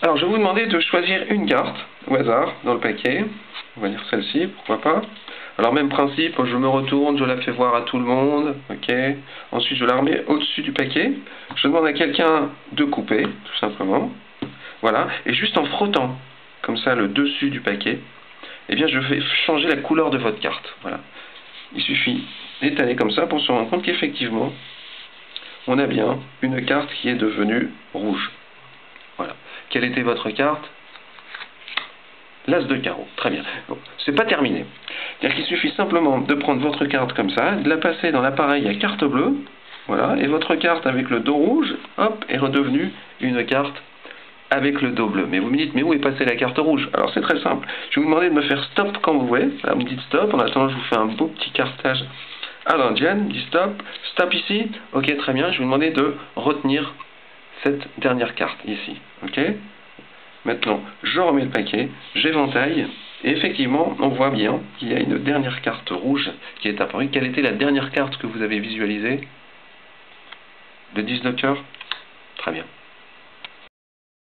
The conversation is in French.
Alors, je vais vous demander de choisir une carte au hasard dans le paquet. On va dire celle-ci, pourquoi pas. Alors, même principe, je me retourne, je la fais voir à tout le monde. ok. Ensuite, je la remets au-dessus du paquet. Je demande à quelqu'un de couper, tout simplement. Voilà. Et juste en frottant, comme ça, le dessus du paquet, eh bien, je vais changer la couleur de votre carte. Voilà. Il suffit d'étaler comme ça pour se rendre compte qu'effectivement, on a bien une carte qui est devenue rouge. Quelle était votre carte L'As de carreau. Très bien. Bon, c'est pas terminé. C'est-à-dire qu'il suffit simplement de prendre votre carte comme ça, de la passer dans l'appareil à carte bleue, voilà, et votre carte avec le dos rouge, hop, est redevenue une carte avec le dos bleu. Mais vous me dites, mais où est passée la carte rouge Alors c'est très simple. Je vais vous demander de me faire stop quand vous voulez. Vous me dites stop. En attendant, je vous fais un beau petit cartage à l'indienne. Dit stop. Stop ici. Ok, très bien. Je vais vous demander de retenir cette dernière carte ici. Ok Maintenant, je remets le paquet, j'éventaille, et effectivement, on voit bien qu'il y a une dernière carte rouge qui est apparue. Quelle était la dernière carte que vous avez visualisée 19 cœur Très bien.